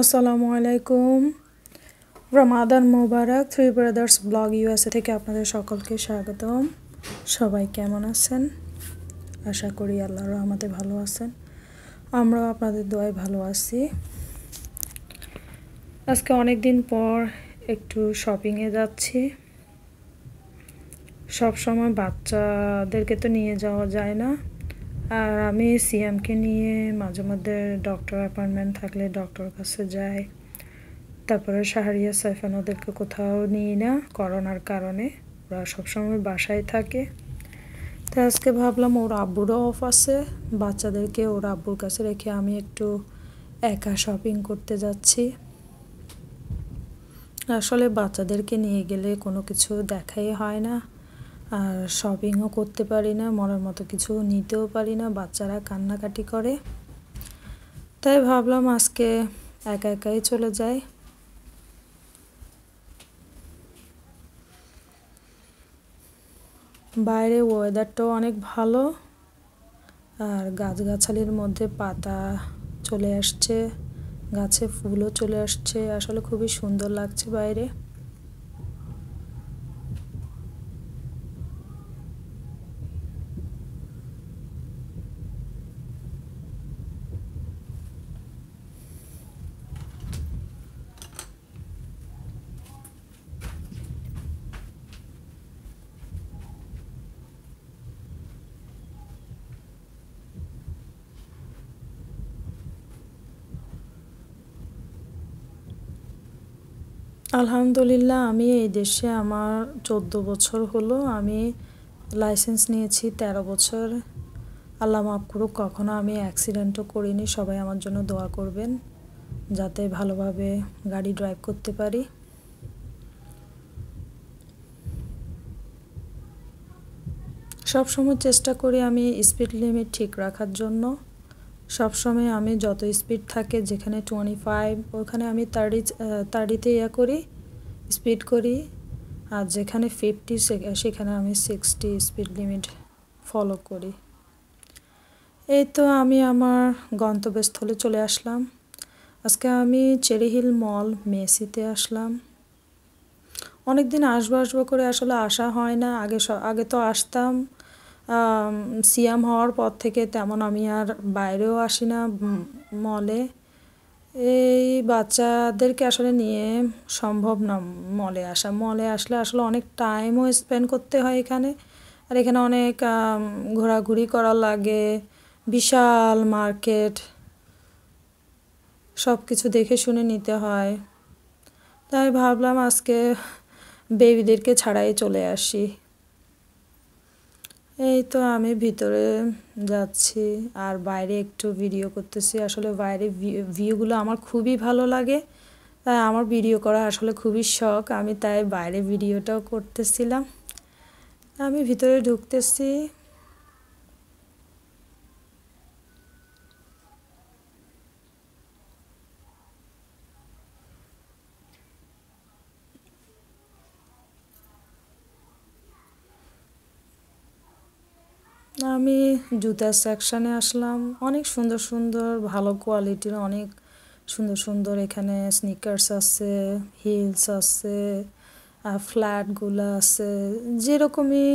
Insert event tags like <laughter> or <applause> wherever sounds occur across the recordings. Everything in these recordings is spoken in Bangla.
আসসালামু আলাইকুম। রমাদান মোবারক থ্রি ব্রাদার্স ব্লগ ইউএসএ থেকে আপনাদের সকলকে স্বাগতম। সবাই কেমন আছেন? আশা করি আল্লাহর রহমতে ভালো আছেন। আমরাও আপনাদের দোয়ায় ভালো আছি। আজকে অনেক দিন পর একটু শপিংয়ে যাচ্ছি। সব সময় বাচ্চাদেরকে তো নিয়ে যাওয়া যায় না। আর আমি সিএমকে নিয়ে মাঝে মধ্যে ডক্টর অ্যাপয়েন্টমেন্ট থাকলে ডক্টর কাছে যাই। তারপরে শাহরিয়া, সাইফান ওদেরকে কোথাও নিই না, করোনার কারণে। ওরা সবসময় বাসায় থাকে। তো আজকে ভাবলাম ওর আব্বুরও অফ আছে। বাচ্চাদেরকে ওর আব্বুর কাছে রেখে আমি একটু একা শপিং করতে যাচ্ছি। আসলে বাচ্চাদেরকে নিয়ে গেলে কোনো কিছু দেখাই হয় না। আর শপিংও করতে পারি না মনের মতো কিছু নিতেও পারি না, বাচ্চারা কান্নাকাটি করে। তাই ভাবলাম আজকে একা একাই চলে যায় বাইরে ওয়েদারটাও অনেক ভালো, আর গাছগাছালির মধ্যে পাতা চলে আসছে, গাছে ফুলও চলে আসছে, আসলে খুবই সুন্দর লাগছে বাইরে। আলহামদুলিল্লাহ, আমি এই দেশে আমার চোদ্দ বছর হলো। আমি লাইসেন্স নিয়েছি ১৩ বছর। আল্লাহ মাফ করুক, কখনো আমি অ্যাক্সিডেন্টও করিনি। সবাই আমার জন্য দোয়া করবেন, যাতে ভালোভাবে গাড়ি ড্রাইভ করতে পারি। সব সময় চেষ্টা করি আমি স্পিড লিমিট ঠিক রাখার জন্য। সব সময় আমি যত স্পিড থাকে, যেখানে টোয়েন্টি ফাইভ ওখানে আমি থার্টি থার্টিতে ইয়ে করি স্পিড করি। আর যেখানে ফিফটি সেখানে আমি সিক্সটি স্পিড লিমিট ফলো করি। এই তো আমি আমার গন্তব্যস্থলে চলে আসলাম। আজকে আমি চেরি হিল মল মেসিতে আসলাম। অনেক দিন আসব আসব করে আসলে আসা হয় না। আগে আগে তো আসতাম। সিয়াম হওয়ার পর থেকে তেমন আমি আর বাইরেও আসি না মলে এই বাচ্চাদেরকে আসলে নিয়ে সম্ভব না মলে আসা। মলে আসলে আসলে অনেক টাইমও স্পেন্ড করতে হয় এখানে। আর এখানে অনেক ঘোরাঘুরি করা লাগে, বিশাল মার্কেট সব কিছু দেখে শুনে নিতে হয়। তাই ভাবলাম আজকে বেবিদেরকে ছাড়াই চলে আসি। এই তো আমি ভিতরে যাচ্ছি আর বাইরে একটু ভিডিও করতেছি। আসলে বাইরে ভিউগুলো আমার খুবই ভালো লাগে। তাই আমার ভিডিও করা আসলে খুবই শখ। আমি তাই বাইরে ভিডিওটাও করতেছিলাম। আমি ভিতরে ঢুকতেছি। আমি জুতার সেকশানে আসলাম। অনেক সুন্দর সুন্দর, ভালো কোয়ালিটির অনেক সুন্দর সুন্দর এখানে স্নিকার্স আছে হিলস আছে আর ফ্ল্যাটগুলো আছে। যেরকমই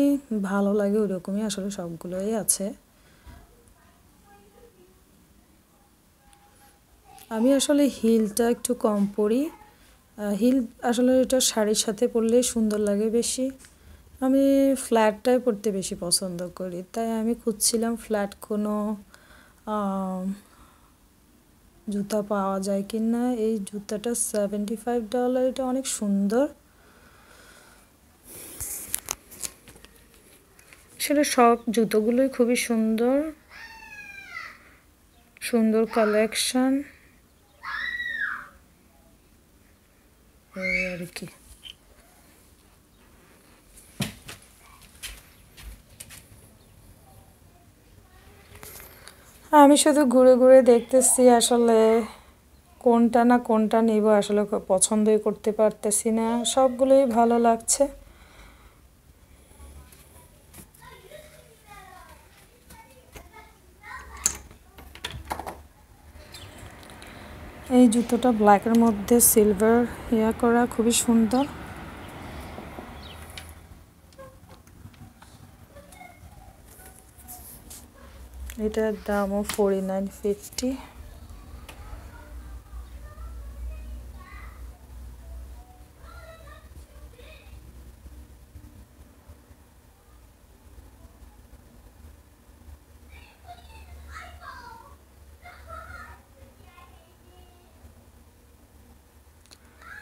ভালো লাগে ওই রকমই আসলে সবগুলোই আছে। আমি আসলে হিলটা একটু কম পরি। হিল আসলে এটা শাড়ির সাথে পরলে সুন্দর লাগে বেশি। আমি ফ্ল্যাটটাই পড়তে বেশি পছন্দ করি। তাই আমি খুঁজছিলাম ফ্ল্যাট কোনো জুতা পাওয়া যায় কি না এই জুতাটা সেভেন্টি ফাইভ ডলার এটা অনেক সুন্দর। সেটা সব জুতোগুলোই খুবই সুন্দর। সুন্দর কালেকশন আর কি। আমি শুধু ঘুরে ঘুরে দেখতেছি আসলে কোনটা না কোনটা নিব, আসলে পছন্দই করতে পারতেছি না। সবগুলোই ভালো লাগছে। এই জুতোটা ব্ল্যাকের মধ্যে সিলভার ইয়া করা খুবই সুন্দর। এটার দামও ফোরটি নাইন ফিফটি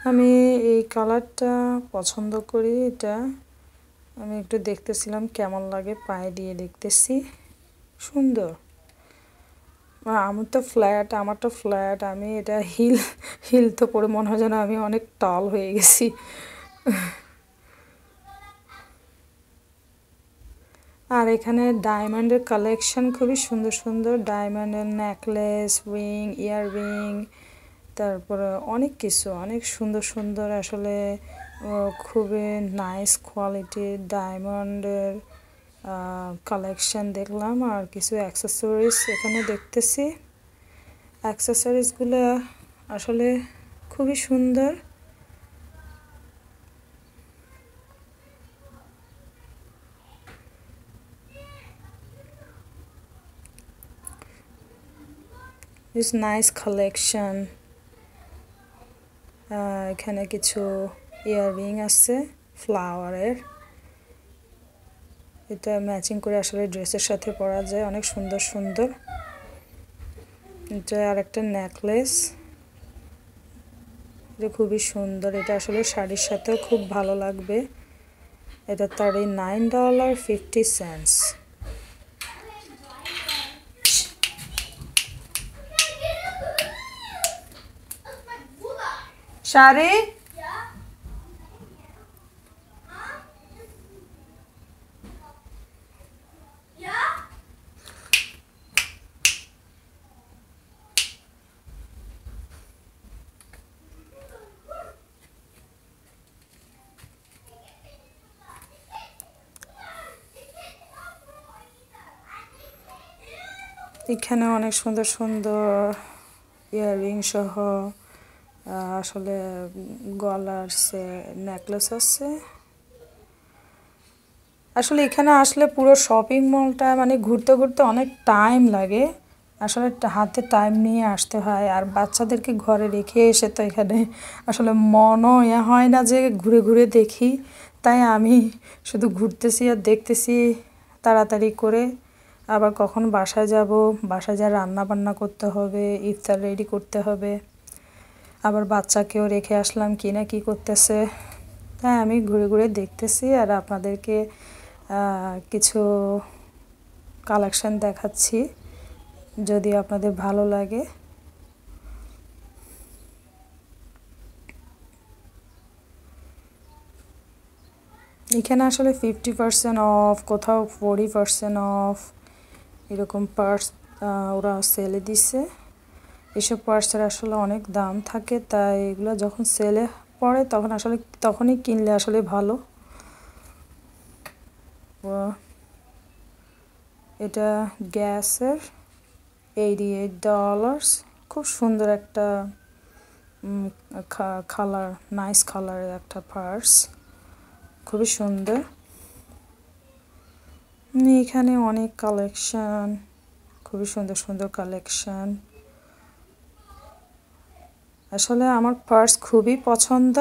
আমি এই কালারটা পছন্দ করি, এটা। আমি একটু দেখতেছিলাম কেমন লাগে, পায়ে দিয়ে দেখতেছি। সুন্দর। আমার তো ফ্ল্যাট আমার তো ফ্ল্যাট আমি এটা হিল হিল তো পরে মনে হয় যেন আমি অনেক টল হয়ে গেছি। আর এখানে ডায়মন্ডের কালেকশন খুবই সুন্দর সুন্দর। ডায়মন্ডের নেকলেস রিং ইয়ার রিং তারপরে অনেক কিছু, অনেক সুন্দর সুন্দর। আসলে খুবই নাইস কোয়ালিটির ডায়মন্ডের কালেকশন দেখলাম আর কিছু অ্যাক্সেসরিজ এখানে দেখতেছি। অ্যাক্সেসরিজগুলো আসলে খুবই সুন্দর। This nice collection. এখানে কিছু ইয়াররিং আছে ফ্লাওয়ারের এটা ম্যাচিং করে আসলে ড্রেসের সাথে পরা যায়। অনেক সুন্দর সুন্দর। এটা আর একটা নেকলেস এটা খুবই সুন্দর। এটা আসলে শাড়ির সাথেও খুব ভালো লাগবে। এটা তার এই nine dollar fifty cents sari? এখানে অনেক সুন্দর সুন্দর ইয়াররিং সহ আসলে গলার সে নেকলেস আছে। আসলে এখানে আসলে পুরো শপিং মলটা মানে ঘুরতে ঘুরতে অনেক টাইম লাগে। আসলে হাতে টাইম নিয়ে আসতে হয়। আর বাচ্চাদেরকে ঘরে রেখে এসে তো এখানে আসলে মনও ইয়ে হয় না যে ঘুরে ঘুরে দেখি। তাই আমি শুধু ঘুরতেছি আর দেখতেছি তাড়াতাড়ি করে। আবার কখন বাসায় যাব, বাসায় যা রান্না বান্না করতে হবে, ইফতার রেডি করতে হবে। আবার বাচ্চাকেও রেখে আসলাম, কি না কী করতেছে। তাই আমি ঘুরে ঘুরে দেখতেছি আর আপনাদেরকে কিছু কালেকশান দেখাচ্ছি যদি আপনাদের ভালো লাগে। এখানে আসলে ফিফটি পার্সেন্ট অফ কোথাও ফোরটি পার্সেন্ট অফ এরকম পার্স ওরা সেলে দিছে। এসব পার্সের আসলে অনেক দাম থাকে, তাই এগুলো যখন সেলে পড়ে তখন আসলে, তখনই কিনলে আসলে ভালো। এটা গ্যাসের এইটি এইট ডলার্স খুব সুন্দর একটা কালার নাইস কালারের একটা পার্স খুবই সুন্দর। এখানে অনেক কালেকশন খুবই সুন্দর সুন্দর কালেকশন আসলে আমার পার্স খুবই পছন্দ,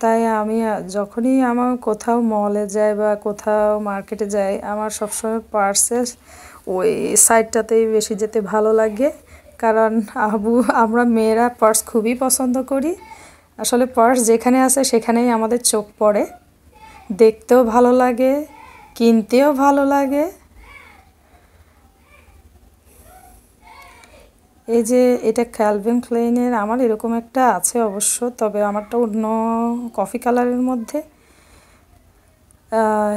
তাই আমি যখনই আমার কোথাও মলে যাই বা কোথাও মার্কেটে যাই, আমার সবসময় পার্সের ওই সাইডটাতেই বেশি যেতে ভালো লাগে। কারণ আবু, আমরা মেয়েরা পার্স খুবই পছন্দ করি। আসলে পার্স যেখানে আছে সেখানেই আমাদের চোখ পড়ে। দেখতেও ভালো লাগে। কিনতেও ভালো লাগে। এই যে এটা ক্যালভিন ক্লেইনের আমার এরকম একটা আছে অবশ্য, তবে আমারটা অন্য কফি কালারের মধ্যে।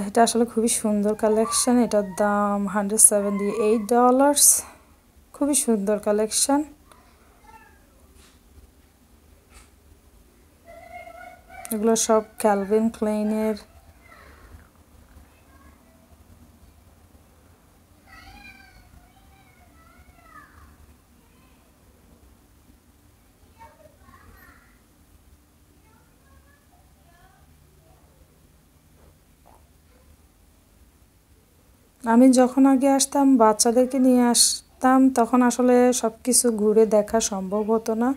এটা আসলে খুবই সুন্দর কালেকশান এটার দাম হান্ড্রেড সেভেন্টি এইট ডলার্স খুবই সুন্দর কালেকশান এগুলো সব ক্যালভিন ক্লেইনের আমি যখন আগে আসতাম, বাচ্চাদেরকে নিয়ে আসতাম, তখন আসলে সব কিছু ঘুরে দেখা সম্ভব হতো না।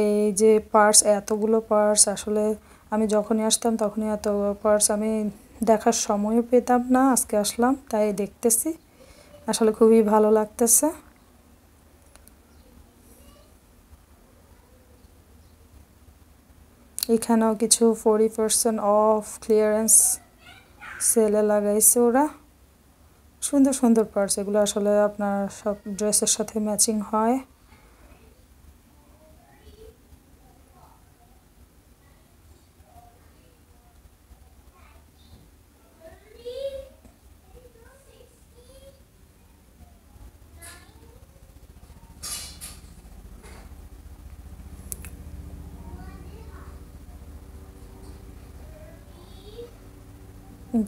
এই যে পার্স এতগুলো পার্স আসলে আমি যখনই আসতাম, তখনই এত পার্স আমি দেখার সময়ও পেতাম না, আজকে আসলাম, তাই দেখতেছি। আসলে খুবই ভালো লাগতেছে। এখানেও কিছু ফোরটি পার্সেন্ট অফ ক্লিয়ারেন্স সেলে লাগাইছে ওরা। সুন্দর সুন্দর পার্টস এগুলো আসলে আপনার সব ড্রেসের সাথে ম্যাচিং হয়।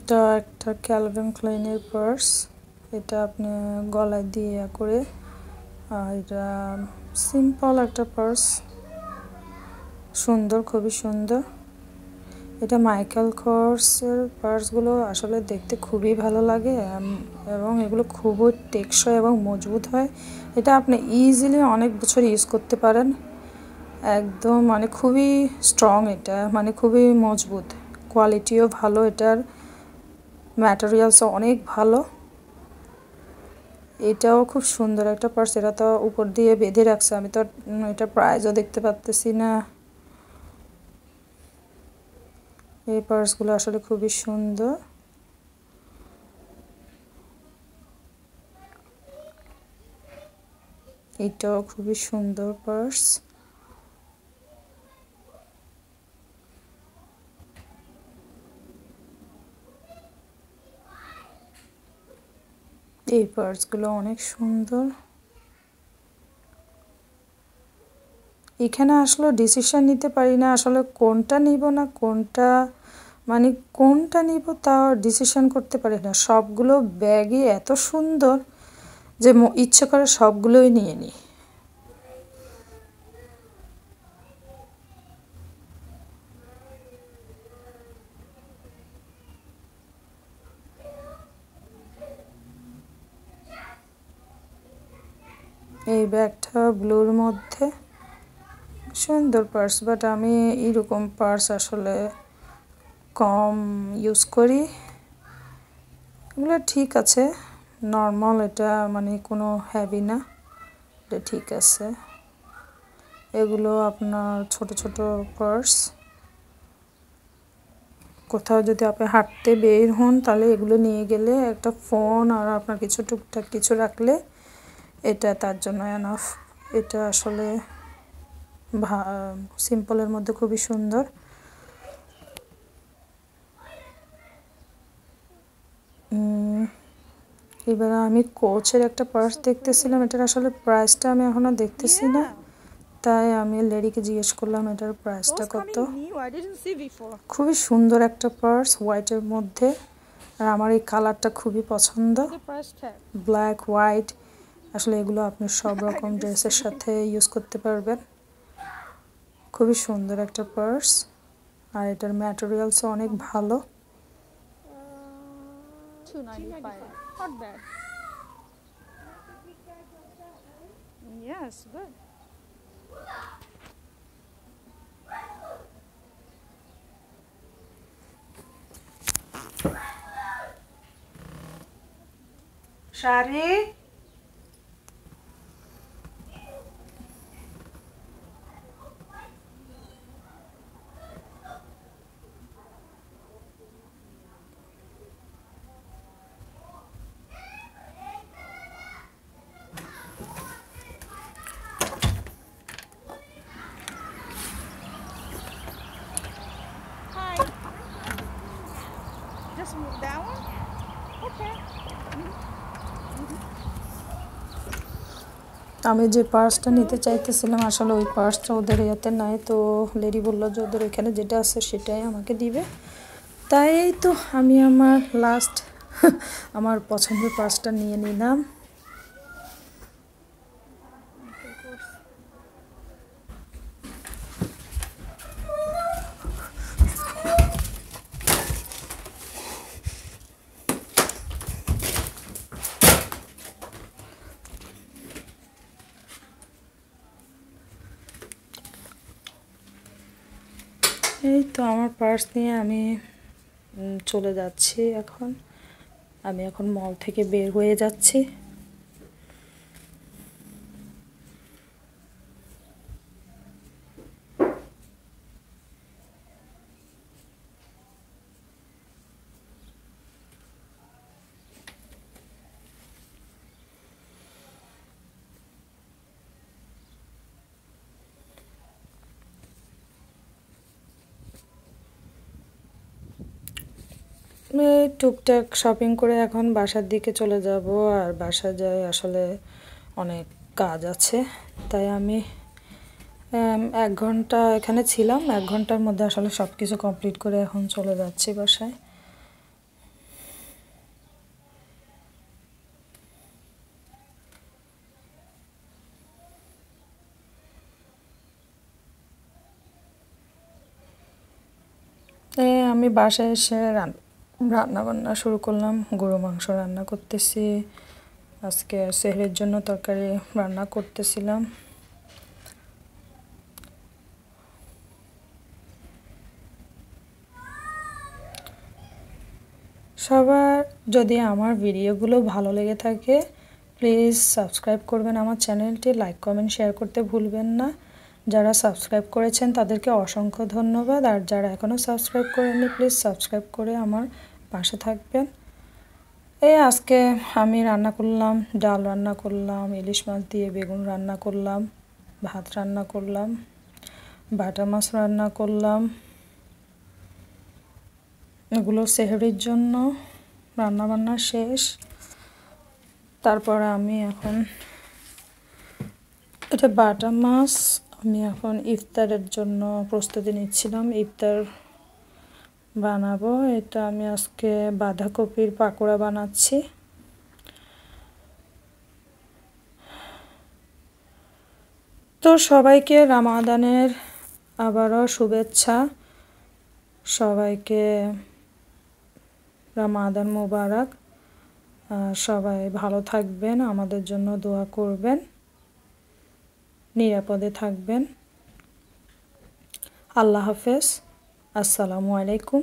এটা একটা ক্যালভিন ক্লাইনের পার্স এটা আপনি গলায় দিয়ে করে এটা সিম্পল একটা পার্স সুন্দর, খুবই সুন্দর। এটা মাইকেল কর্সের পার্সগুলো আসলে দেখতে খুবই ভালো লাগে এবং এগুলো খুবই টেকসই এবং মজবুত হয়। এটা আপনি ইজিলি অনেক বছর ইউজ করতে পারেন। একদম মানে খুবই স্ট্রং এটা মানে খুবই মজবুত। কোয়ালিটিও ভালো এটার। ম্যাটেরিয়ালসও অনেক ভালো। এটাও খুব সুন্দর একটা পার্স এটা তো উপর দিয়ে বেঁধে রাখছে। আমি তো এটা প্রাইজও দেখতে পাচ্তেছি না। এই পার্সগুলো আসলে খুবই সুন্দর। এটাও খুবই সুন্দর পার্স এই পার্টসগুলো অনেক সুন্দর। এখানে আসলে ডিসিশন নিতে পারি না, আসলে কোনটা নিব না, কোনটা মানে কোনটা নিব তা ডিসিশন করতে পারি না। সবগুলো ব্যাগই এত সুন্দর যে ইচ্ছে করে সবগুলোই নিয়ে নিই। এই ব্যাগটা ব্লুর মধ্যে। সুন্দর পার্স বাট আমি এরকম পার্স আসলে কম ইউজ করি। এগুলো ঠিক আছে নর্মাল এটা মানে কোনো হ্যাভি না, এটা ঠিক আছে। এগুলো আপনার ছোট ছোট পার্স কোথাও যদি আপনি হাঁটতে বের হন, তাহলে এগুলো নিয়ে গেলে একটা ফোন আর আপনার কিছু টুকটাক কিছু রাখলে এটা তার জন্য এনাফ এটা আসলে সিম্পলের মধ্যে খুবই সুন্দর। এবার আমি কোচের একটা পার্স দেখতেছিলাম। এটার আসলে প্রাইসটা আমি এখনও দেখতেছি না। তাই আমি লেডিকে জিজ্ঞেস করলাম এটার প্রাইসটা কত? খুবই সুন্দর একটা পার্স হোয়াইটের মধ্যে। আর আমার এই কালারটা খুবই পছন্দ। ব্ল্যাক হোয়াইট আসলে এগুলো আপনি সব রকম <laughs> ড্রেসের সাথে ইউজ করতে পারবেন। খুবই সুন্দর একটা পার্স আর এটার ম্যাটেরিয়ালসও অনেক ভালো। Yes, good. শাড়ি আমি যে পার্সটা নিতে চাইতেছিলাম, আসলে ওই পার্সটা ওদের ইয়াতে নাই তো লেডি বলল যে ওদের ওইখানে যেটা আছে সেটাই আমাকে দিবে। তাই তো আমি আমার লাস্ট <laughs> আমার পছন্দের পার্সটা নিয়ে নিলাম। এই তো আমার পার্স নিয়ে আমি চলে যাচ্ছি এখন। আমি এখন মল থেকে বের হয়ে যাচ্ছি। টুকটাক শপিং করে এখন বাসার দিকে চলে যাব, আর বাসা যাই আসলে অনেক কাজ আছে। তাই আমি এক ঘণ্টা এখানে ছিলাম, এক ঘণ্টার মধ্যে আসলে সব কিছু কমপ্লিট করে এখন চলে যাচ্ছি বাসায়। আমি বাসায় এসে রান্না বান্না শুরু করলাম, গরু মাংস রান্না করতেছি। আজকে সেহরের জন্য তরকারি রান্না করতেছিলাম। সবার যদি আমার ভিডিওগুলো ভালো লেগে থাকে প্লিজ সাবস্ক্রাইব করবেন আমার চ্যানেলটি লাইক কমেন্ট শেয়ার করতে ভুলবেন না। যারা সাবস্ক্রাইব করেছেন তাদেরকে অসংখ্য ধন্যবাদ। আর যারা এখনও সাবস্ক্রাইব করেননি প্লিজ সাবস্ক্রাইব করে আমার পাশে থাকবেন। এই আজকে আমি রান্না করলাম, ডাল রান্না করলাম, ইলিশ মাছ দিয়ে বেগুন রান্না করলাম, ভাত রান্না করলাম, বাটা মাছ রান্না করলাম। এগুলো সেহরির জন্য। রান্না বান্না শেষ। তারপর আমি এখন এটা বাটা মাছ আমি এখন ইফতারের জন্য প্রস্তুতি নিচ্ছিলাম। ইফতার বানাবো। এটা আমি আজকে বাঁধাকপির পাকোড়া বানাচ্ছি। তো সবাইকে রামাদানের আবারও শুভেচ্ছা। সবাইকে রামাদান মোবারক। সবাই ভালো থাকবেন, আমাদের জন্য দোয়া করবেন। নিরাপদে থাকবেন। আল্লাহ হাফেজ। আসসালামু আলাইকুম।